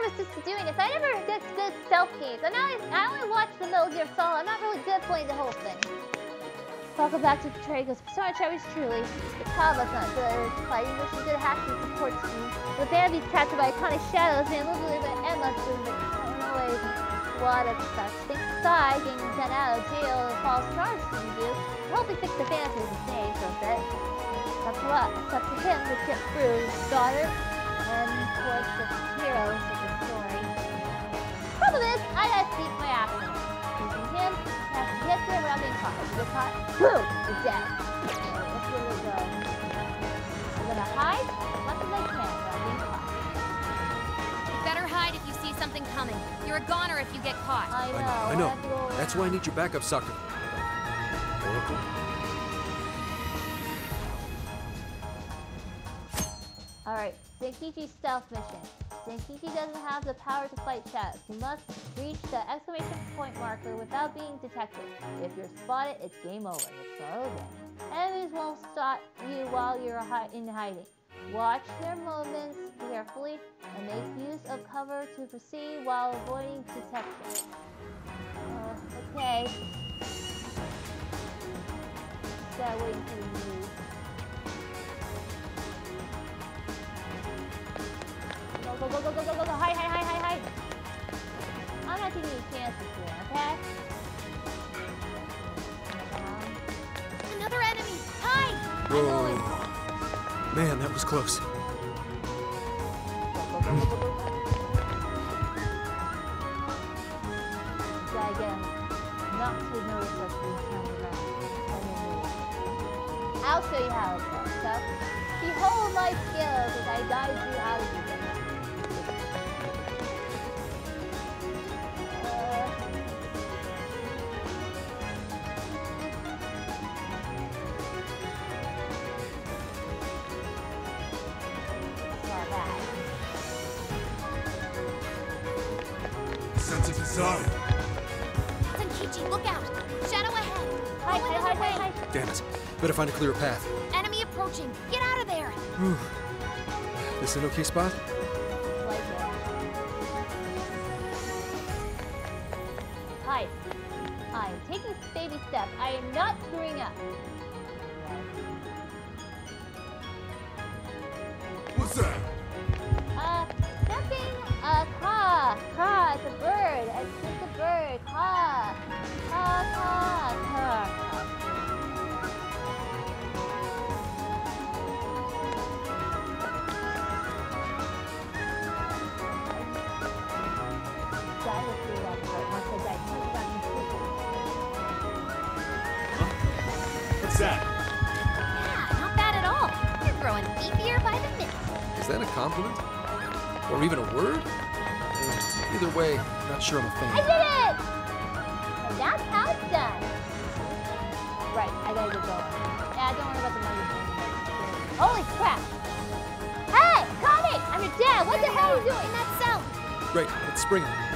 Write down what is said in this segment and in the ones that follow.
nervous just doing this. I never did good stealth games. And I, I only watched the Metal Gear Solid. I'm not really good playing the whole thing. Welcome back to Trey goes Persona Travis truly. The combat's not good. Fighting which is good hacking support team. With Bambi's captured by iconic shadows and Lulu by Emma doing the ways. What a such. Think aside, getting sent out of jail and false charges from you. Helping fix the fantasy the stage for a bit. That's what. It's up to him to get through his daughter and towards the heroes the. Problem is, I gotta speak my accent. Using him, have to hit them without being caught. If you get caught, boom, you're dead. So let's really go. I'm gonna hide as much as I can without being caught. Better hide if you see something coming. You're a goner if you get caught. I know. I know. have to go That's why I need your backup, Sakura. Oracle? Zenkichi's stealth mission. Zenkichi doesn't have the power to fight shadows. He must reach the exclamation point marker without being detected. If you're spotted, it's game over. It's all over. Enemies won't stop you while you're in hiding. Watch their movements carefully and make use of cover to proceed while avoiding detection. Uh, okay. Start waiting for Go, go, go, go, go, go, go, go. Hide, hide, hide, hide, hide. I'm not taking any chances here, okay? Another enemy! Hide! Whoa. Man, that was close. Go, go, go, go, go, go. Try again. Not to notice us being turned around. And. I'll show you how it's done. So, behold my skills as I guide you out Sense of desire. Look out! Shadow ahead! Hide, Go hide, another hide, way. hide, hide. Damn it. Better find a clearer path. Enemy approaching! Get out of there! Whew. This an okay spot? Hi. I'm taking baby steps. I am not screwing up. What's that? Thinking. What's that? Yeah, not bad at all. You're growing beefier by the minute. Is that a compliment? Or even a word? Uh, Either way, not sure I'm a fan. I did it! And that's how it's done. Right, I gotta get going. Yeah, don't worry about the money. Holy crap! Hey, Connie! I'm your dad! What the hell are you doing? In that cell! Right, let's spring it.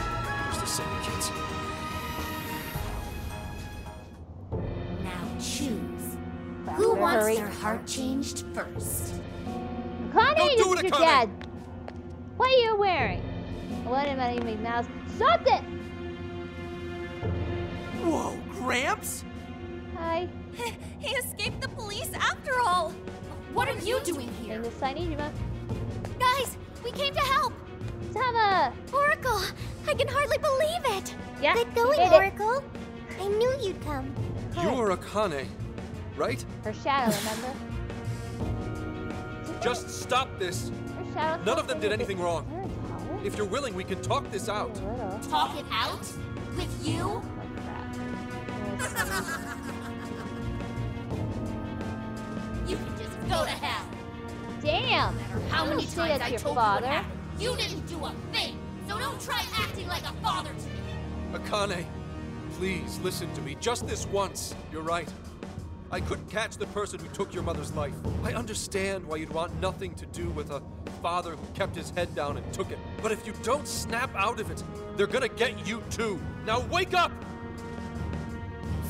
Changed first? Connie, Don't do is it, your dad. What are you wearing? What am I even mouse? Stop it! Whoa, Gramps? Hi. he escaped the police after all! What are you doing In here? the signage Guys, we came to help! Tama! Oracle, I can hardly believe it! Yeah, Good you going, did it. Oracle. I knew you'd come. You're Akane, right? Her shadow, remember? Just stop this. None of them did anything wrong. If you're willing, we can talk this out. Talk it out? With you? Oh my crap. You can just go to hell. Damn! How many times that I your told father. you what happened? You didn't do a thing, so don't try acting like a father to me. Akane, please listen to me. Just this once. You're right. I couldn't catch the person who took your mother's life. I understand why you'd want nothing to do with a father who kept his head down and took it. But if you don't snap out of it, they're gonna get you too. Now wake up!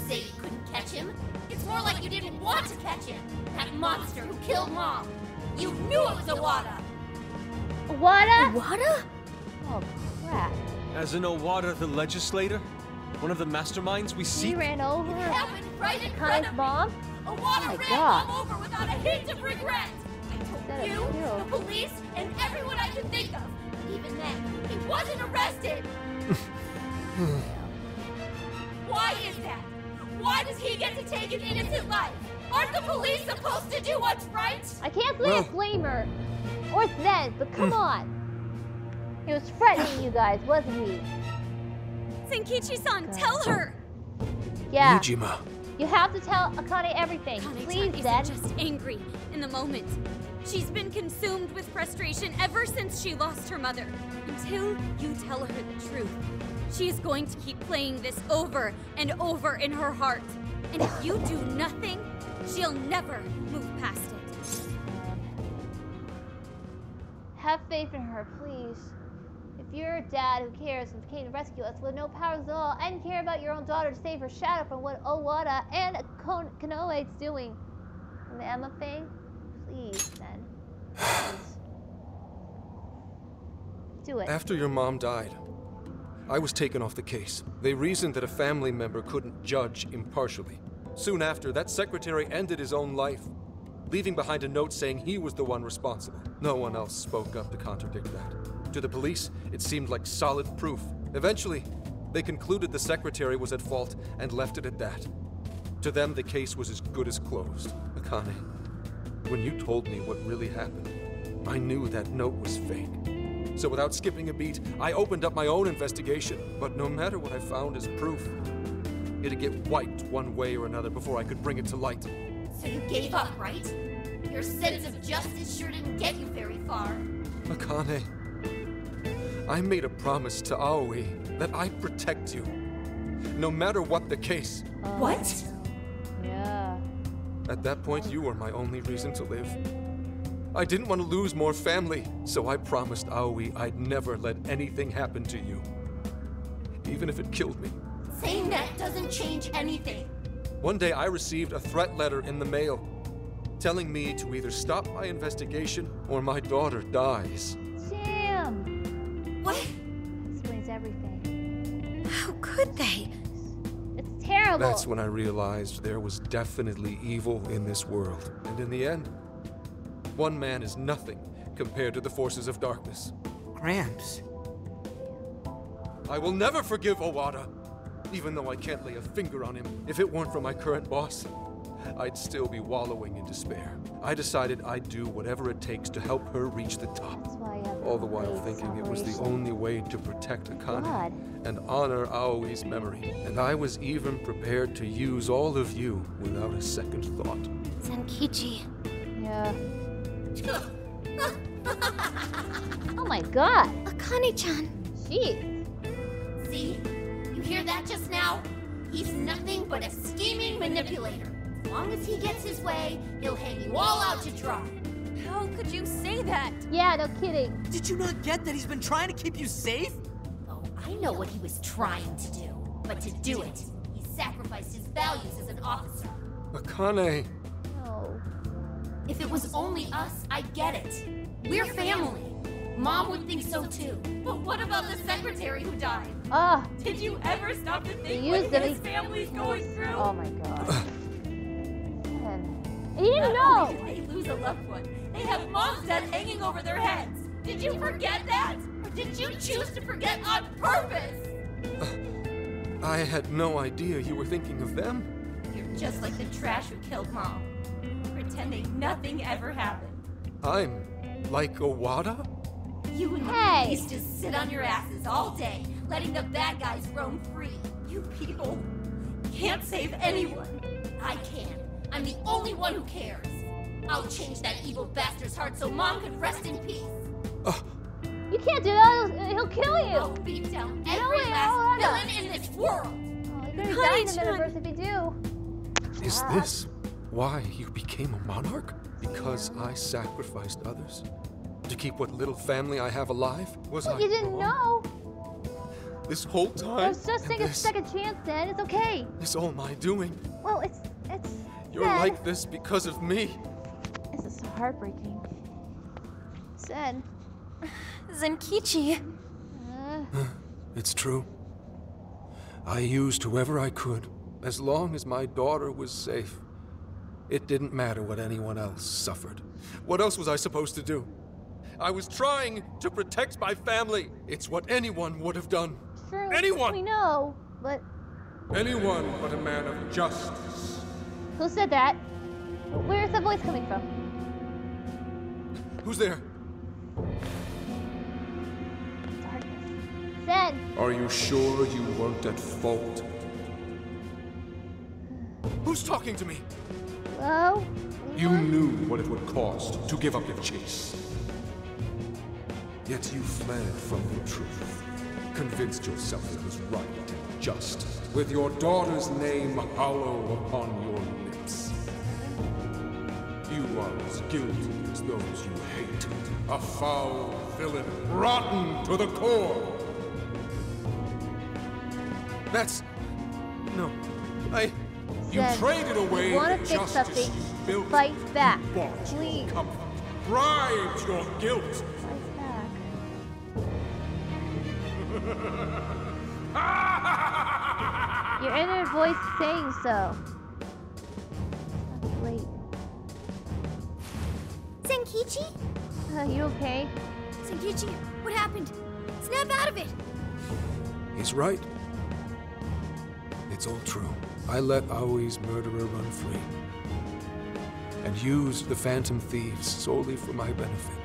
Say you couldn't catch him? It's more like you didn't want to catch him. That monster who killed Mom. You knew it was Owada. Owada? Owada? Oh Oh, crap. As an Owada the legislator? One of the masterminds we see. He ran over It happened right in front Connie's of me. mom? Owada Oh my ran God. Mom over without a hint of regret. I told of you, you. the police, and everyone I could think of. Even then, he wasn't arrested. Why is that? Why does he get to take an innocent life? Aren't the police supposed to do what's right? I can't blame, Well- blame her. Or Zed, but come hmm. on. He was threatening you guys, wasn't he? Zenkichi-san, tell her! Yeah. Niijima. You have to tell Akane everything. Kane-chan Please, isn't just angry in the moment. She's been consumed with frustration ever since she lost her mother. Until you tell her the truth, she's going to keep playing this over and over in her heart. And if you do nothing, she'll never move past it. Have faith in her, please. If you're dad who cares and came to rescue us with no powers at all, and care about your own daughter to save her shadow from what Owada and Kon- Konoe's doing, and Emma thing, please, then. Please. Do it. After your mom died, I was taken off the case. They reasoned that a family member couldn't judge impartially. Soon after, that secretary ended his own life, leaving behind a note saying he was the one responsible. No one else spoke up to contradict that. To the police, it seemed like solid proof. Eventually, they concluded the secretary was at fault and left it at that. To them, the case was as good as closed. Akane, when you told me what really happened, I knew that note was fake. So without skipping a beat, I opened up my own investigation. But no matter what I found as proof, it'd get wiped one way or another before I could bring it to light. So you gave up, right? Your sense of justice sure didn't get you very far. Akane, I made a promise to Aoi that I'd protect you. No matter what the case. What? Yeah. At that point, you were my only reason to live. I didn't want to lose more family, so I promised Aoi I'd never let anything happen to you. Even if it killed me. Saying that doesn't change anything. One day I received a threat letter in the mail telling me to either stop my investigation or my daughter dies. Could they? It's terrible. That's when I realized there was definitely evil in this world. And in the end, one man is nothing compared to the forces of darkness. Gramps. I will never forgive Owada, even though I can't lay a finger on him. If it weren't for my current boss, I'd still be wallowing in despair. I decided I'd do whatever it takes to help her reach the top. Uh, That's why you have All the while thinking it was the only way to protect Akane God. and honor Aoi's memory. And I was even prepared to use all of you without a second thought. Zenkichi. Yeah. Oh my god. Akane-chan. Jeez. See? You hear that just now? He's nothing but a scheming manipulator. As long as he gets his way, he'll hang you all out to dry. How could you say that? Yeah, no kidding. Did you not get that he's been trying to keep you safe? Oh, I know what he was trying to do. But to do it, he sacrificed his values as an officer. Akane! No. If it was only us, I'd get it. We're family. Mom would think so too. But what about the secretary who died? Ah. Did you ever stop to think used what him. his family's going through? Oh my god. Man. He didn't Not only know. Did they lose a loved one, they have mom's death hanging over their heads. Did you forget that? Or did you choose to forget on purpose? I had no idea you were thinking of them. You're just like the trash who killed mom. Pretending nothing ever happened. I'm like Owada? You and the Hey. police just sit on your asses all day, letting the bad guys roam free. You people can't save anyone. I can. I'm the only one who cares. I'll change that evil bastard's heart so mom can rest in peace. You can't do that. He'll, he'll kill you. I'll beat down No every way, last Alana. villain in this world. Oh, you're gonna die in the Honey-chan. metaverse if you do. Is ah. this why you became a monarch? Because I sacrificed others? To keep what little family I have alive? Was I You didn't wrong? know. This whole time? Let's just and take a second chance, Dad. It's okay. It's all my doing? Well, it's it's. You're Zen. like this because of me. This is so heartbreaking. Zen. Zenkichi. Uh. It's true. I used whoever I could, as long as my daughter was safe. It didn't matter what anyone else suffered. What else was I supposed to do? I was trying to protect my family. It's what anyone would have done. True. Anyone! We know, but Anyone but a man of justice. who said that? Where's the voice coming from? Who's there? Darkness. Zen! Are you sure you weren't at fault? Who's talking to me? Hello? You knew what it would cost to give up your chase. Yet you fled from the truth. Convinced yourself it was right and just, with your daughter's name hollow upon your lips. As guilty as those you hate. A foul villain, rotten to the core. That's. No. I. You traded away you wanna the fix justice something, you built. fight back. Please. comfort. Bribed your guilt. Fight back. Your inner voice saying so. Uh, you okay? Zenkichi, what happened? Snap out of it! He's right. It's all true. I let Aoi's murderer run free. And used the Phantom Thieves solely for my benefit.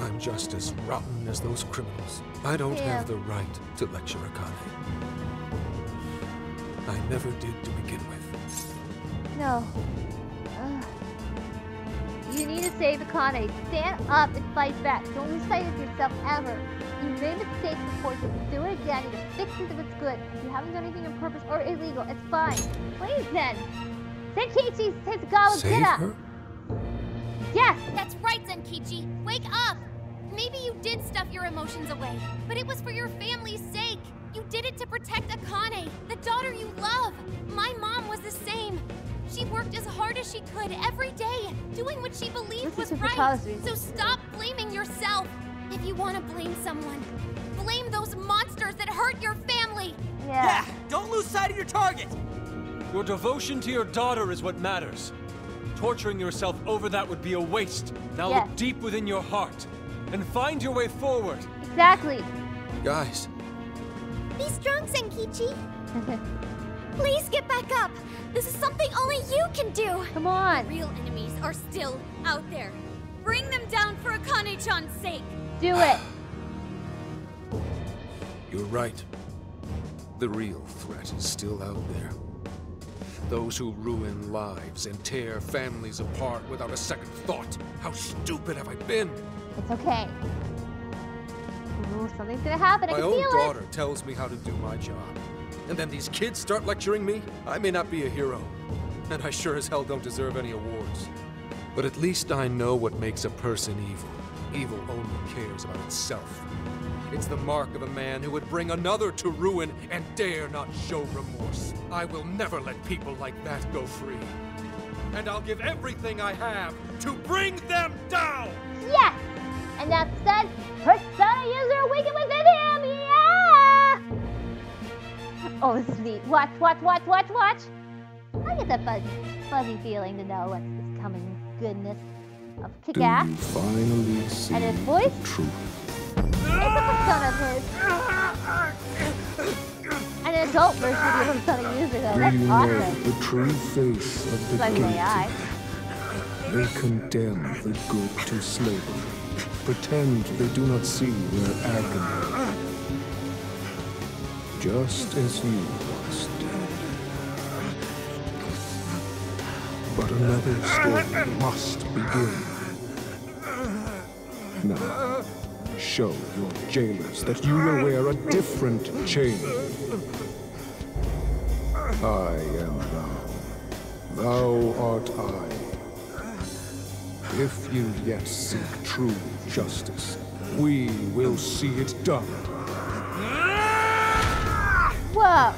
I'm just as rotten as those criminals. I don't Yeah. have the right to lecture Akane. I never did to begin with. No. Save Akane. Stand up and fight back. Don't lose sight of yourself ever. You made mistakes before, so do it again. You fix it if it's good. If you haven't done anything on purpose or illegal, it's fine. Please then. Zenkichi Hasegawa, Save get up. her? Yes. That's right, Zenkichi. Wake up! Maybe you did stuff your emotions away, but it was for your family's sake. You did it to protect Akane, the daughter you love. My mom was the same. She worked as hard as she could every day, doing what she believed This was right. positive. So stop blaming yourself. If you want to blame someone, blame those monsters that hurt your family. Yeah. Yeah, don't lose sight of your target. Your devotion to your daughter is what matters. Torturing yourself over that would be a waste. Now Yes. look deep within your heart and find your way forward. Exactly. Guys, Be strong, Zenkichi. Please get back up. This is something only you can do. Come on. Real enemies are still out there. Bring them down for Akane-chan's sake. Do it. you're right. The real threat is still out there. Those who ruin lives and tear families apart without a second thought. How stupid have I been? It's okay. Ooh, something's gonna happen. I My can own feel daughter tells me how to do my job. And then these kids start lecturing me? I may not be a hero. And I sure as hell don't deserve any awards. But at least I know what makes a person evil. Evil only cares about itself. It's the mark of a man who would bring another to ruin and dare not show remorse. I will never let people like that go free. And I'll give everything I have to bring them down! Yes. And that said, Persona user awaken within him. Oh, this. Watch, watch, watch, watch, watch. I get that fuzzy, fuzzy feeling to know what's this coming goodness of Do kick-ass. finally see And his voice? truth? It's a persona of his. An adult version of the persona user, though. That's awesome. the true face of the Like guilty? AI. They condemn the good to slavery, pretend they do not see their agony. Just as you once did. But another story must begin. Now, show your jailers that you will wear a different chain. I am thou. Thou art I. If you yet seek true justice, we will see it done. Whoa.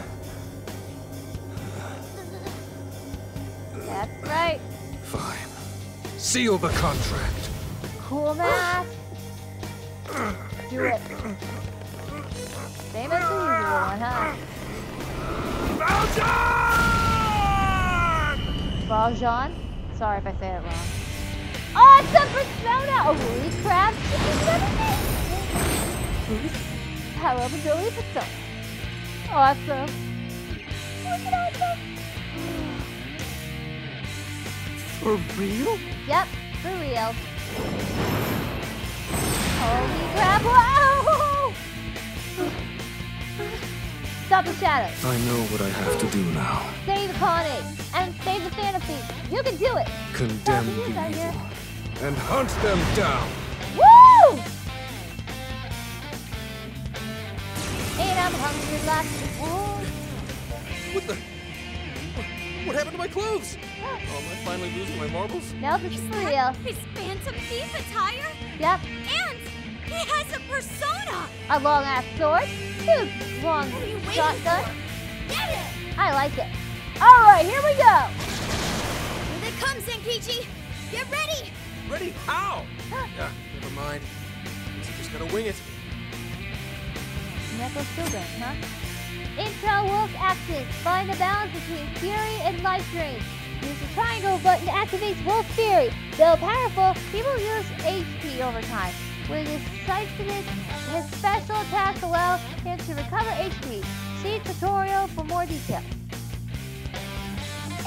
That's right. Fine. Seal the contract. Cool mask. Do it. Same as the usual one, huh? Valjean? Valjean? Sorry if I say it wrong. Oh, it's a persona! A woolly crab chicken everything! Boost power of persona. Awesome. Look at awesome. For real? Yep, for real. Holy crap, wow! Stop the shadows. I know what I have to do now. Save the colony and save the fantasy. You can do it. Condemn the evil and hunt them down. And I'm hungry like the wolf. What the? What, what happened to my clothes? Oh, am I finally losing my marbles? Nope, it's Is for that real. his Phantom Thief attire? Yep, And he has a persona! a long ass sword, two long What are you waiting shotgun. for? Get it! I like it. All right, here we go. Here they come, Zenkichi! Get ready! Ready? How? Yeah, never mind. Guess I just gotta wing it. Necklace Children, huh? Intel Wolf actions. Find the balance between Fury and Life Drain. Use the triangle button to activate Wolf Fury. Though powerful, people use HP over time. With When decisiveness, his special attacks allow him to recover HP. See tutorial for more details.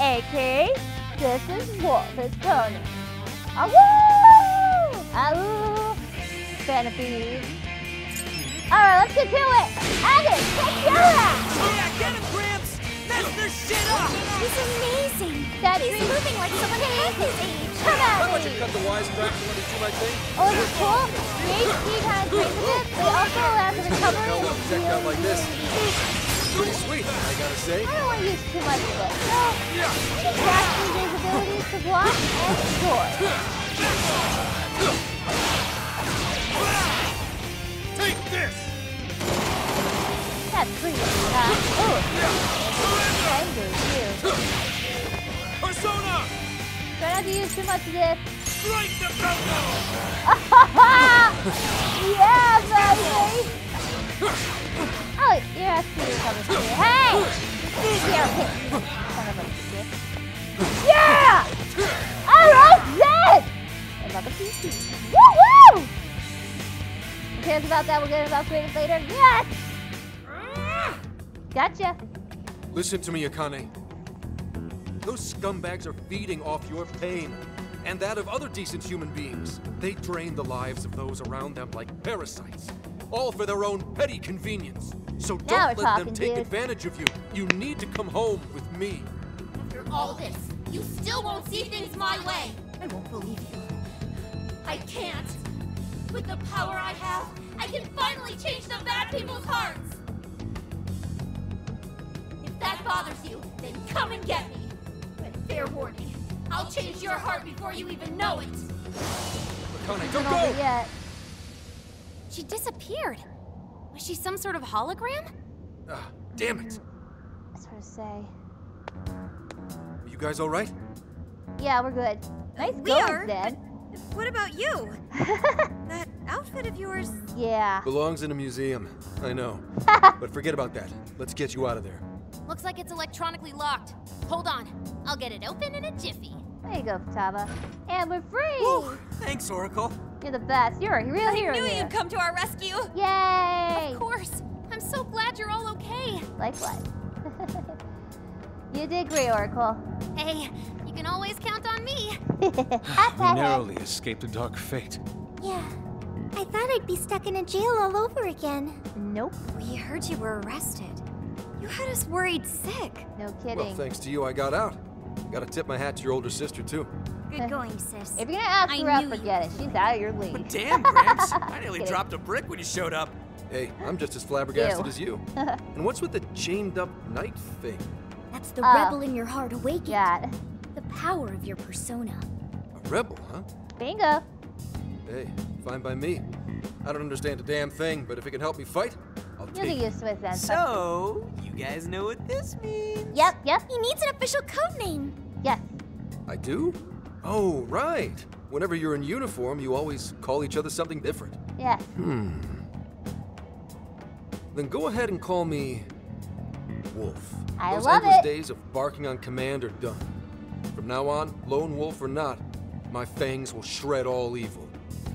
AK, this is Wolf, his pony. Awoo! Awoo! Fantasy. Alright, let's get to it! Agate, take your ass! Yeah, get him, Gramps! Mess their shit up! He's amazing! That's He's moving like someone half his age! Come How at about you cut the wisecrack and let me do my thing? Oh, this is cool. The HP kind of changes it. They also allow for recovery Held and up projectile like this. Pretty sweet, I gotta say. I don't want to use too much of it. So, Jackson's his abilities to block and score. Take this! That's pretty uh. Anger, you. Persona! Try not to use too much of this. Strike the yeah, baby! Oh, you're asking me to come here. Hey! Here, here. Son of a bitch. Yeah! I like that! I love a PC. Who cares about that? We'll get about upgraded later. Yes! Gotcha. Listen to me, Akane. Those scumbags are feeding off your pain and that of other decent human beings. They drain the lives of those around them like parasites, all for their own petty convenience. So Now don't let talking, them take dude. advantage of you. You need to come home with me. After all this, you still won't see things my way. I won't believe you. I can't. With the power I have, I can finally change the bad people's hearts. If that bothers you, then come and get me. But fair warning, I'll change your heart before you even know it. Akane, don't go! yet. She disappeared. Was she some sort of hologram? Ah, damn it. That's what to say. Are you guys all right? Yeah, we're good. Nice We going, are, Zed. What about you? that outfit of yours. yeah. Belongs in a museum. I know. but forget about that. Let's get you out of there. Looks like it's electronically locked. Hold on, I'll get it open in a jiffy. There you go, Futaba. And we're free! Whew, thanks, Oracle. You're the best. You're a real hero I Knew here. you'd come to our rescue. Yay! Of course. I'm so glad you're all okay. Likewise. you did great, Oracle. Hey, you can always count on me. We narrowly escaped a dark fate. Yeah. I thought I'd be stuck in a jail all over again. Nope. We heard you were arrested. You had us worried sick. No kidding. Well, thanks to you, I got out. Gotta tip my hat to your older sister, too. Good going, sis. if you're gonna ask I her out, forget it. She's out of your league. Damn, Gramps. I nearly dropped a brick when you showed up. Hey, I'm just as flabbergasted Ew. as you. and what's with the chained up knight thing? That's the Oh. rebel in your heart awakened. God. The power of your persona. A rebel, huh? Bingo. Hey, fine by me. I don't understand a damn thing, but if it can help me fight, I'll You'll take get it. used to it then. So, you guys know what this means? Yep, yep, He needs an official code name. yes. I do? Oh, right. Whenever you're in uniform, you always call each other something different. Yes. Hmm. Then go ahead and call me Wolf. I Those love endless it. days of barking on command are done. From now on, lone wolf or not, my fangs will shred all evil.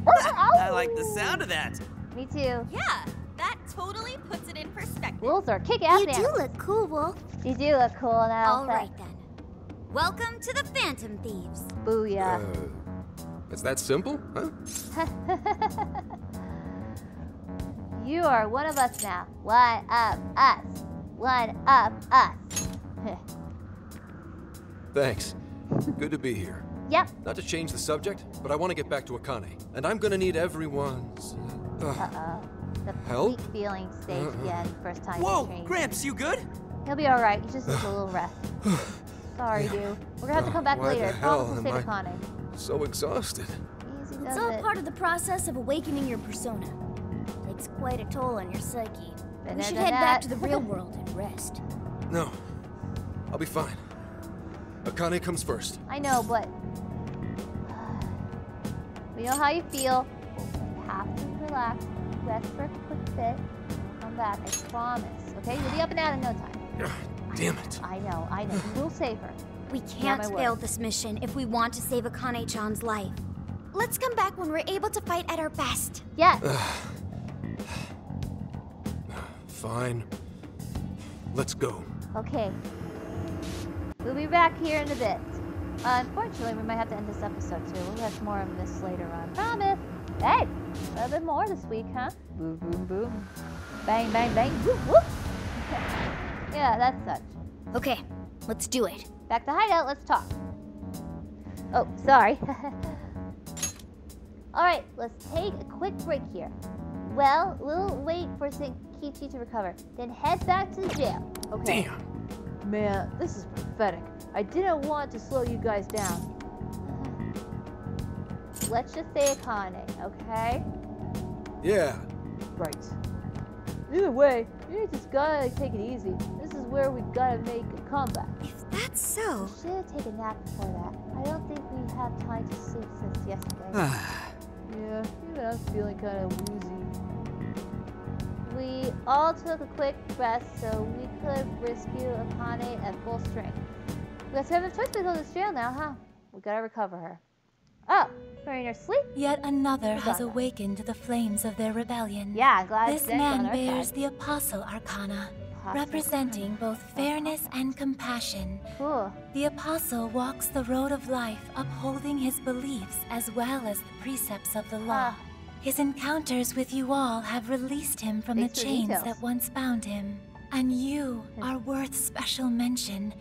I like the sound of that. Me too. Yeah, that totally puts it in perspective. Wolves are kick-ass You do look cool, Wolf. You do look cool now. All right then. Welcome to the Phantom Thieves. Booyah. Uh, it's that simple, huh? You are one of us now. One of us. One of us. Thanks. Good to be here. yep. Not to change the subject, but I want to get back to Akane. And I'm gonna need everyone's. Uh, Uh-oh. The Help? feeling stage Uh-uh. again. First time Whoa. Gramps, you good? He'll be alright. He just needs a little rest. Sorry, dude. We're gonna have to come back Why later. I hell promise we'll am save I- Akane. so exhausted. Easy It's all it. part of the process of awakening your persona. It Takes quite a toll on your psyche. Been we should done head back to the real world and rest. No. I'll be fine. Akane comes first. I know, but we know how you feel. You have to relax, rest for a quick bit, come back. I promise. Okay, you'll be up and out in no time. Damn it. I know, I know. We'll save her. We can't my word. fail this mission if we want to save Akane-chan's life. Let's come back when we're able to fight at our best. Yes. Fine. Let's go. Okay. We'll be back here in a bit. Uh, unfortunately, we might have to end this episode too. We'll have more of this later on. Promise. Hey, a little bit more this week, huh? Boom, boom, boom. Bang, bang, bang. Whoop, whoop. yeah, that's such. Okay, let's do it. Back to hideout. Let's talk. Oh, sorry. All right, let's take a quick break here. Well, we'll wait for Saint Kichi to recover, then head back to the jail. Okay. Damn. Man, this is pathetic. I didn't want to slow you guys down. Let's just say Akane, okay? Yeah. Right. Either way, you just gotta take it easy. This is where we gotta make a comeback. If that's so, Should have taken a nap before that. I don't think we have time to sleep since yesterday. yeah, even I'm feeling kind of woozy. We all took a quick rest so we could rescue Akane at full strength. We guys have a choice to go to this jail now, huh? We gotta recover her. Oh, we're in her sleep? Yet another has awakened the flames of their rebellion. Yeah, I'm glad This man bears side. the Apostle Arcana, Apostle representing both fairness and compassion. Cool. The Apostle walks the road of life, upholding his beliefs as well as the precepts of the law. Ah. His encounters with you all have released him from the Thanks the chains that once bound him. And you Hmm. are worth special mention.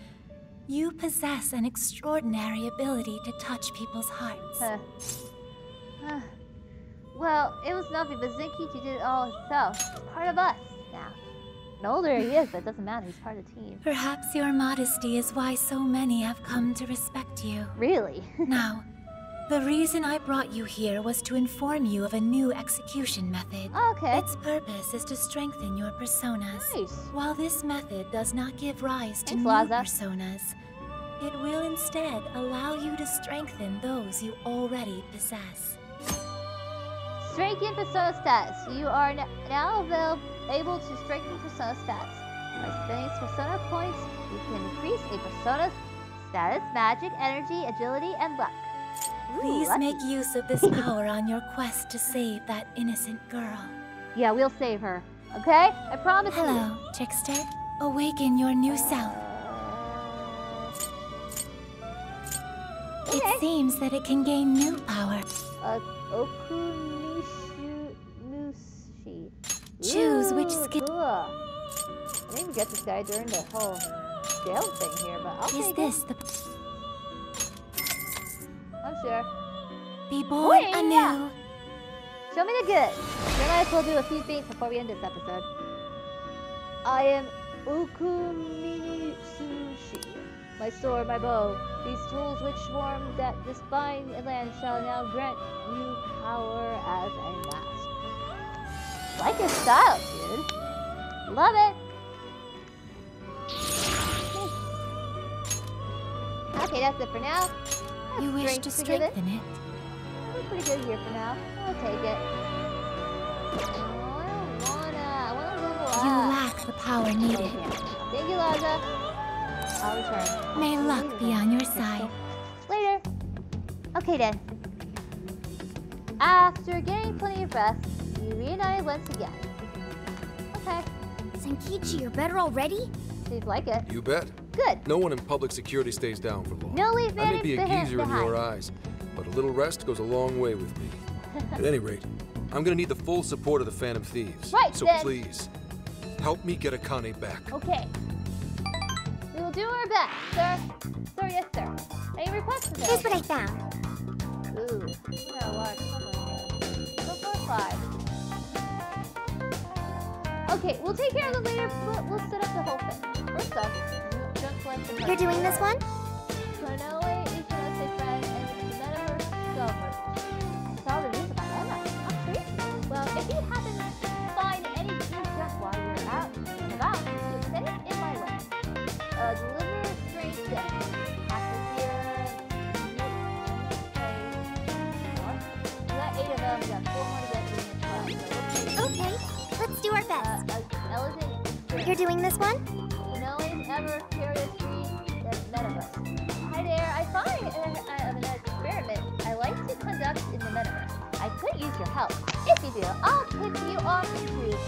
You possess an extraordinary ability to touch people's hearts. Huh. Huh. well, it was nothing, but Zenkichi did it all himself. Part of us now. And older he is, but it doesn't matter. He's part of the team. Perhaps your modesty is why so many have come to respect you. Really? Now, the reason I brought you here was to inform you of a new execution method. okay. Its purpose is to strengthen your personas. Nice. While this method does not give rise to Thanks, new Laza. personas, it will instead allow you to strengthen those you already possess. Strengthen persona status. You are now able to strengthen persona status. By spending persona points, you can increase a persona's status, magic, energy, agility, and luck. Please make use of this power on your quest to save that innocent girl. Yeah, we'll save her. Okay? I promise you. Hello, trickster. Awaken your new self. Okay. It seems that it can gain new power. Uh, Okunishu Nushi. Choose which skill- I didn't get this guy during the whole jail thing here, but I'll Is take this the it. I'm sure. be born Boing, anew? yeah. Show me the good. We might as well do a few things before we end this episode. I am Ukumini Sushi. My sword, my bow. These tools which form that this fine land shall now grant you power as a master. Like your style, dude. Love it. Hmm. Okay, that's it for now. You wish to strengthen it? We're pretty good here for now. I'll take it. Oh, I don't wanna. I wanna level You lack the power needed. Thank you, Laza. I'll return. May luck be on your side. Later. Okay then. After getting plenty of rest, we reunited once again. Okay, Zenkichi, you're better already? seems like it. You bet. Good. No one in public security stays down for long. No leave I may be a geezer in your eyes, but a little rest goes a long way with me. At any rate, I'm gonna need the full support of the Phantom Thieves. Right, So then. please, help me get Akane back. Okay. We will do our best, sir. Sir, yes, sir. Any requests today? Here's what I found. Ooh, we got a lot of cover here. So far, five. Okay, we'll take care of them later. We'll, we'll set up the whole thing. You're doing this one? Konoe is Konoe and the metaverse discovered. Saw the news about. Oh? Well, if you happen to find any while you're out and about, send it in my way. Uh, deliver strange things. Access here. We got eight of them. We got 400 units left. So Okay, let's do our best. uh. You're doing this one? Use your help. If you do, I'll tip you off to a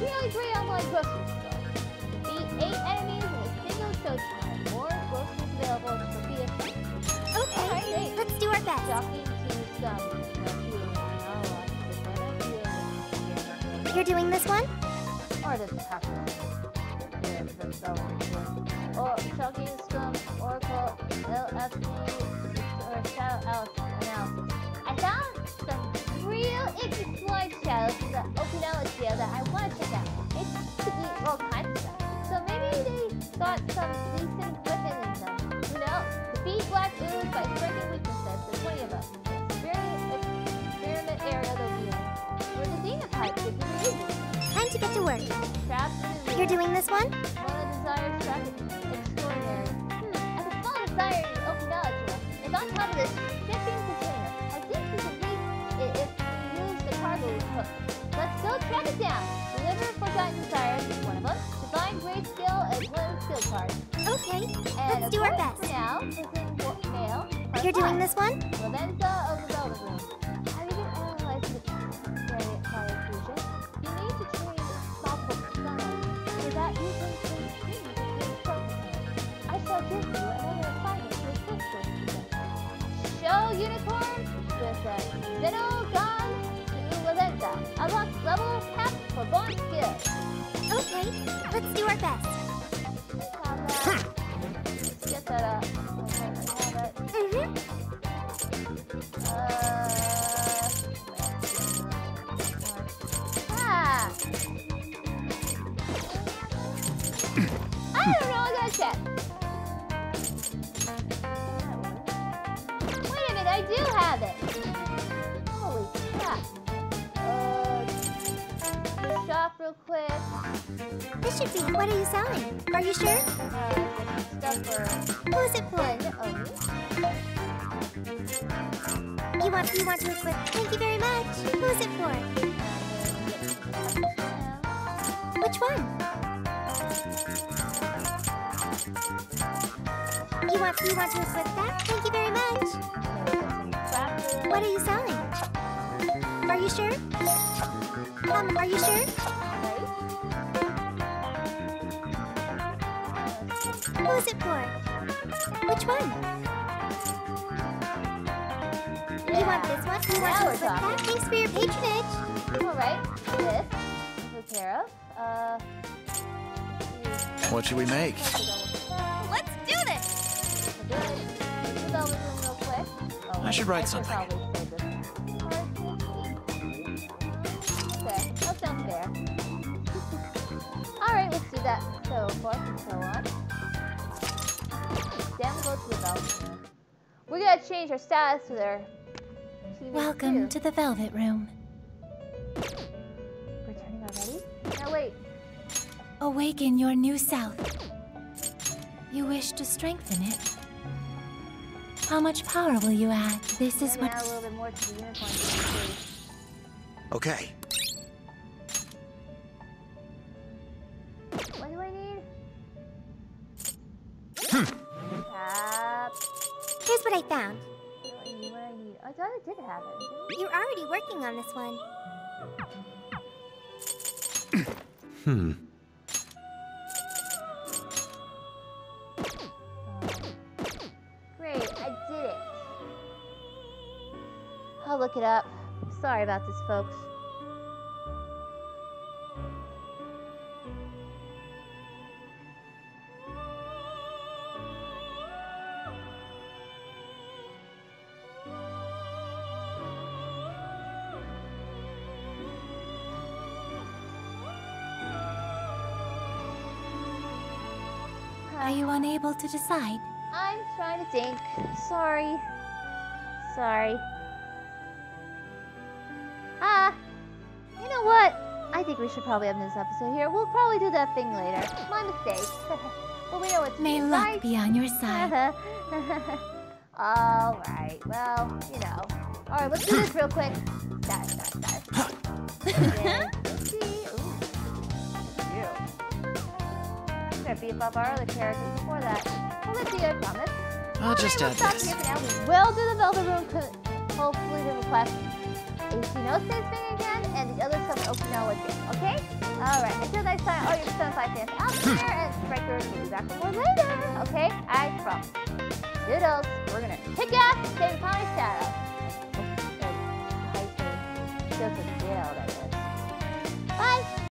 really great online grocery store. Beat eight enemies in a single showtime. More groceries available for PS. Okay, Alright, let's do our best. Talking to some people I know, like the metaverse. You're doing this one? Or does it have to be yeah, themselves? Or Chucky Scrum, Oracle, LFD, or Shadow Alice analysis. I found some real slide in the Okinawa that I want to check out. It could be all kinds of stuff. So maybe they got some decent equipment in them. Who knows? Defeat Black Ooze by striking weaknesses. There's 20 of them. Experiment, experiment area they'll be in. Where the xenotype be released. Time to get to work. Trapped the You're doing this one? One of the desires track extraordinary. Hmm, I have a small desire in Okinawa. It's on top of this Let's go track it down. Deliver forgotten desires is one of them. Divine great skill is one skill cards. Okay, And let's do our best. For now, is in mail. You're doing this one? Lavenza of the Velvet Room. Have you been analyzing the variant fire fusion? You need to train multiple personas so that you can continue to progress. I shall give you another assignment to assist. Show Unicorn with a Xenogon to Lavenza. Unlock level for bonus skills. Okay, let's do our best. Real quick. This should be. What are you selling? Are you sure? Uh, stuff for Who's it for? Oh. You want you want to equip? Thank you very much. Who's it for? Which one? You want you want to equip that? Thank you very much. What are you selling? Are you sure? Um, are you sure? Who's it for? Which one? You want this one? You want Now to we're equip that? talking. Thanks for your patronage. Alright, this. Took care of. Uh, What should we make? Let's do this! good. Let's do Velvet Room real quick. I should write something. probably say this. Okay, that sounds fair. Alright, let's do that. So forth and so on. Then we'll go to the Velvet Room. We're gonna change our status to their Welcome too. to the Velvet Room. Returning already? Now wait. Awaken your new self. You wish to strengthen it. How much power will you add? This is Maybe what. add thought I did have it. didn't You're already working on this one. Hmm. Great, I did it. I'll look it up. Sorry about this, folks. Are you unable to decide? I'm trying to think. Sorry. Sorry. Ah, you know what? I think we should probably end this episode here. We'll probably do that thing later. My mistake. but we know what to May do, luck be on your side. All right. Well, you know. All right, let's do this real quick. Start, start, start. Beef up our other characters before that. See. I promise. I'll just we'll add this. here for now. We will do the Velvet Room. Hopefully, the request Ishinosuke's thing again, and the other stuff Okinawa thing. Okay? All right. Until next time, all your Persona 5 fans out there, hmm. and Strikers will be back for more later. Okay? I promise. Doodles. We're gonna kick ass save Tommy Shadow.